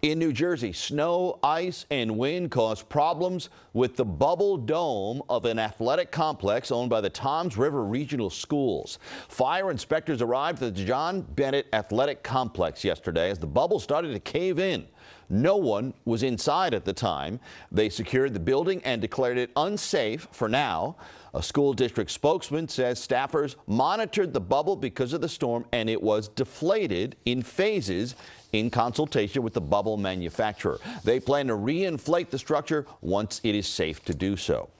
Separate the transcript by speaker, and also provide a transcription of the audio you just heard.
Speaker 1: In New Jersey, snow, ice, and wind caused problems with the bubble dome of an athletic complex owned by the Toms River Regional Schools. Fire inspectors arrived at the John Bennett Athletic Complex yesterday as the bubble started to cave in. No one was inside at the time. They secured the building and declared it unsafe for now. A school district spokesman says staffers monitored the bubble because of the storm and it was deflated in phases in consultation with the bubble manufacturer. They plan to reinflate the structure once it is safe to do so.